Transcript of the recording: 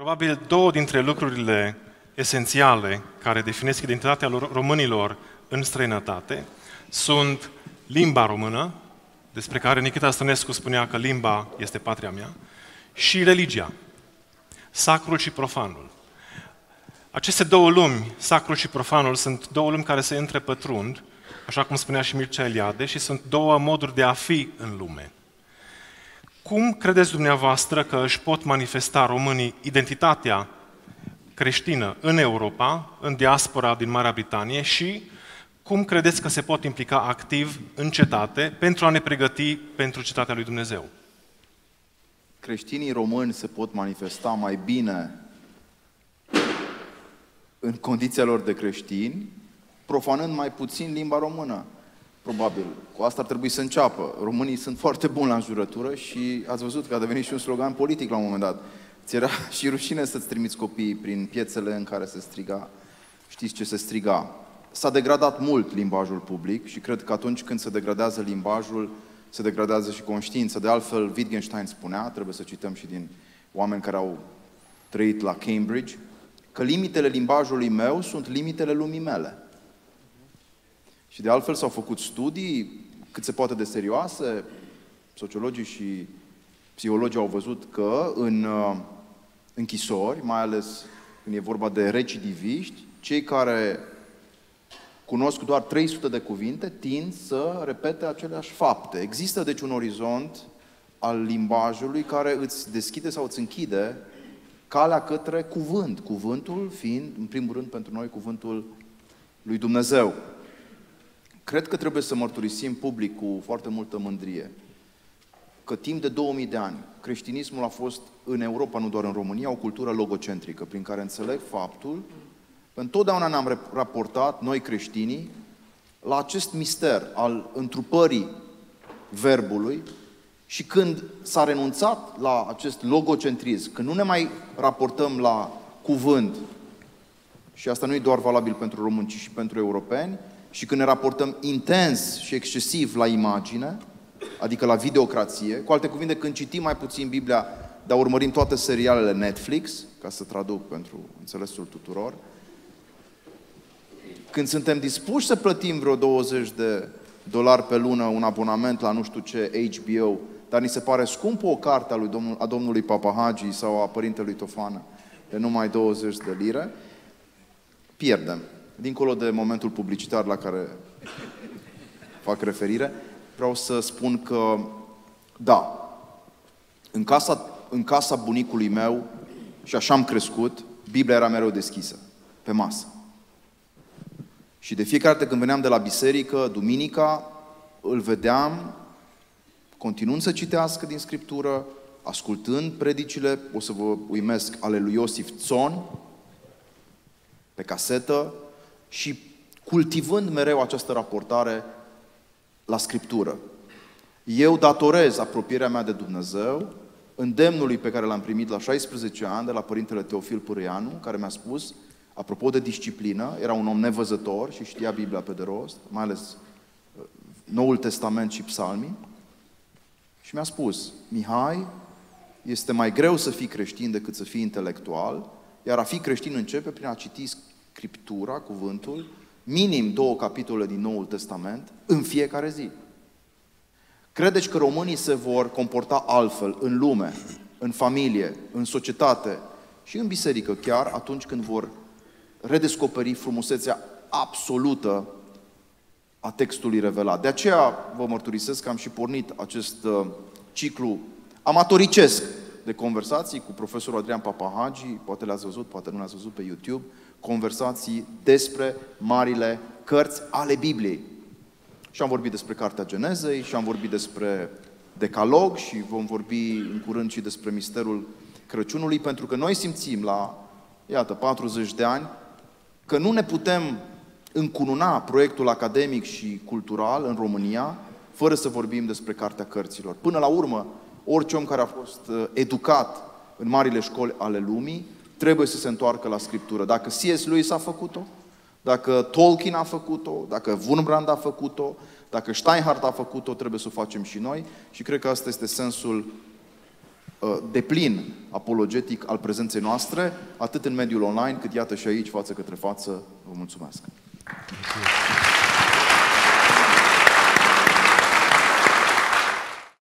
Probabil două dintre lucrurile esențiale care definesc identitatea românilor în străinătate sunt limba română, despre care Nikita Stănescu spunea că limba este patria mea, și religia, sacrul și profanul. Aceste două lumi, sacrul și profanul, sunt două lumi care se întrepătrund, așa cum spunea și Mircea Eliade, și sunt două moduri de a fi în lume. Cum credeți dumneavoastră că își pot manifesta românii identitatea creștină în Europa, în diaspora din Marea Britanie și cum credeți că se pot implica activ în cetate pentru a ne pregăti pentru cetatea lui Dumnezeu? Creștinii români se pot manifesta mai bine în condiția lor de creștini, profanând mai puțin limba română. Probabil. Cu asta ar trebui să înceapă. Românii sunt foarte buni la înjurătură și ați văzut că a devenit și un slogan politic la un moment dat. Ți era și rușine să-ți trimiți copiii prin piețele în care se striga. Știți ce se striga? S-a degradat mult limbajul public și cred că atunci când se degradează limbajul, se degradează și conștiința. De altfel, Wittgenstein spunea, trebuie să cităm și din oameni care au trăit la Cambridge, că limitele limbajului meu sunt limitele lumii mele. Și de altfel s-au făcut studii cât se poate de serioase, sociologii și psihologii au văzut că în uh, închisori, mai ales când e vorba de recidiviști, cei care cunosc doar 300 de cuvinte tind să repete aceleași fapte. Există deci un orizont al limbajului care îți deschide sau îți închide calea către cuvânt. Cuvântul fiind, în primul rând, pentru noi, cuvântul lui Dumnezeu. Cred că trebuie să mărturisim public cu foarte multă mândrie că timp de 2000 de ani creștinismul a fost în Europa, nu doar în România, o cultură logocentrică, prin care înțeleg faptul că întotdeauna ne-am raportat, noi creștinii, la acest mister al întrupării verbului și când s-a renunțat la acest logocentrism, când nu ne mai raportăm la cuvânt, și asta nu e doar valabil pentru români, ci și pentru europeni, și când ne raportăm intens și excesiv la imagine, adică la videocrație, cu alte cuvinte, când citim mai puțin Biblia, dar urmărim toate serialele Netflix, ca să traduc pentru înțelesul tuturor, când suntem dispuși să plătim vreo 20 de dolari pe lună un abonament la nu știu ce HBO, dar ni se pare scumpă o carte a, lui domnul, a domnului Papahagi sau a părintelui Tofană de numai 20 de lire, pierdem. Dincolo de momentul publicitar la care fac referire, vreau să spun că, da, în casa, în casa bunicului meu, și așa am crescut, Biblia era mereu deschisă, pe masă. Și de fiecare dată când veneam de la biserică, duminica, îl vedeam continuând să citească din Scriptură, ascultând predicile, o să vă uimesc, ale lui Iosif Țon, pe casetă, și cultivând mereu această raportare la Scriptură. Eu datorez apropierea mea de Dumnezeu îndemnului pe care l-am primit la 16 ani de la Părintele Teofil Pârâianu, care mi-a spus, apropo de disciplină, era un om nevăzător și știa Biblia pe de rost, mai ales uh, Noul Testament și Psalmii, și mi-a spus, Mihai, este mai greu să fii creștin decât să fii intelectual, iar a fi creștin începe prin a citi Scriptura, cuvântul, minim două capitole din Noul Testament în fiecare zi. Credeți că românii se vor comporta altfel în lume, în familie, în societate și în biserică chiar atunci când vor redescoperi frumusețea absolută a textului revelat. De aceea vă mărturisesc că am și pornit acest uh, ciclu amatoricesc de conversații cu profesorul Adrian Papahagi, poate le-ați văzut, poate nu le-ați văzut pe YouTube, conversații despre marile cărți ale Bibliei. Și am vorbit despre Cartea Genezei, și am vorbit despre Decalog și vom vorbi în curând și despre misterul Crăciunului, pentru că noi simțim la, iată, 40 de ani, că nu ne putem încununa proiectul academic și cultural în România fără să vorbim despre Cartea Cărților. Până la urmă, orice om care a fost uh, educat în marile școli ale lumii trebuie să se întoarcă la Scriptură. Dacă C.S. Lewis a făcut-o, dacă Tolkien a făcut-o, dacă Wurmbrand a făcut-o, dacă Steinhardt a făcut-o, trebuie să o facem și noi și cred că asta este sensul uh, de plin apologetic al prezenței noastre, atât în mediul online, cât iată și aici, față către față. Vă mulțumesc! Mulțumesc.